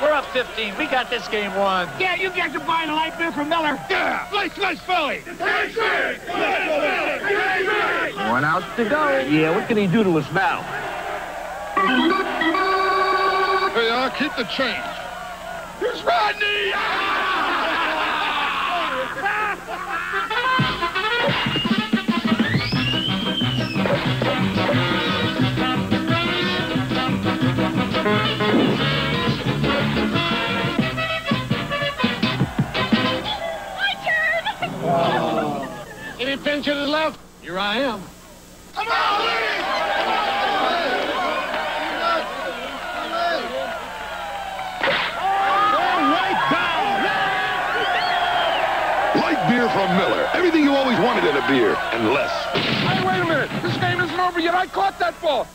15. We got this game won. Yeah, you get to buy a light beer from Miller. Yeah, nice, nice Philly. One out to go. Yeah, what can he do to us now? Hey, uh, keep the change. Here's Rodney! Any pinchers left? Here I am. Come on, Lee! Light beer from Miller. Everything you always wanted in a beer, and less. Hey, wait a minute. This game isn't over yet. I caught that ball.